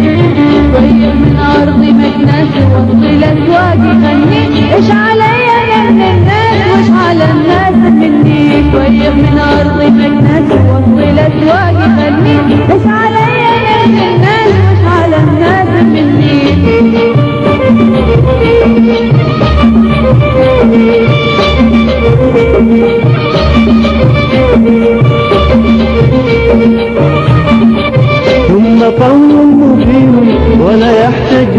من أرضي مكناس وطي الأسواق يغني إيش مكناس وطي الأسواق يغني إيش عليا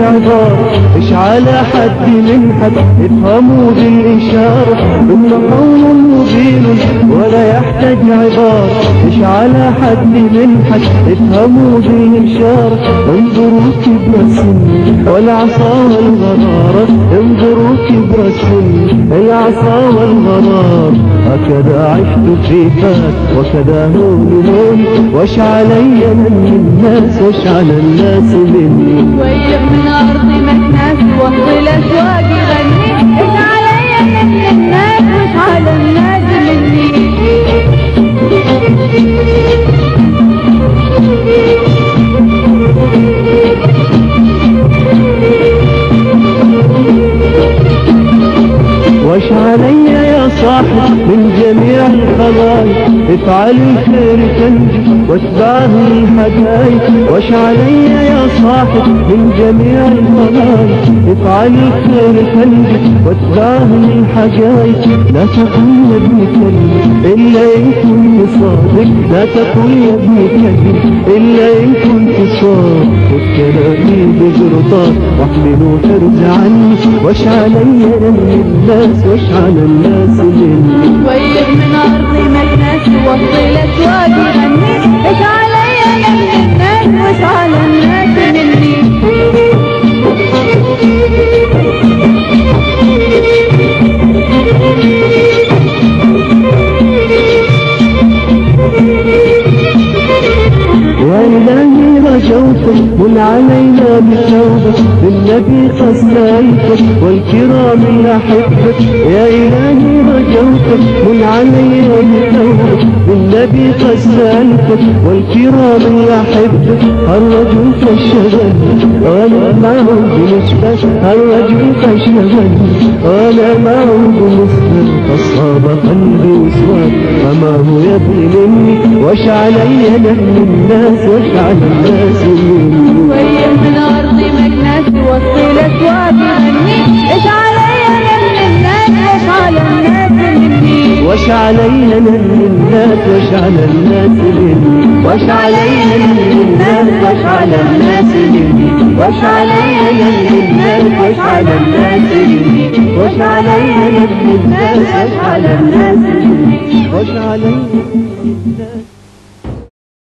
عبارة إيش على حد من حد؟ افهموا بالإشارة ثم قول مبين ولا يحتاج عبارة. إيش على حد من حد؟ افهموا بالإشارة. انظروا كبر السن والعصا والغرارة انظروا كبر السن العصا والغرار هكذا عشت في فات وكذا هون هون وش علي من الناس؟ وش على الناس مني؟ من أرضي مكناس وطي الأسواق يغني إيش عليا من الناس وإيش على الناس مني. وش علي يا صاحب من جميع الخلايق الخير تنجو واتبعه الهدايا وش علي يا صاحب من جميع الخلايق افعل الخير تنجو واتبعه الحقايق لا تقول يا ابن كلب إلا إن كنت صادق. لا تقول يا ابن كلب إلا إن كنت صادق. كلامي بجرطات واحمله حرز عني وش علي من الناس وش على الناس مني طير من مكناس وطي الأسواق يغني إيش عليا من الناس وإيش على الناس مني يا إلهي رجوتك من علينا للنبي قسيتك والكرام الأحبة يا إلهي رجوتك من علينا بتوبة للنبي قسيتك والكرام الأحبة الرجل كالشغل أنا معه بنسبة الرجل كالشغل أنا معه بنسبة أصاب قلبي وسواد. أمامه يبني مني وش علي من الناس وش على الناس مني؟ وش علينا الناس وش على الناس وش علينا الناس وش على الناس وش علينا الناس وش على الناس وش علينا الناس وش على الناس وش علينا الناس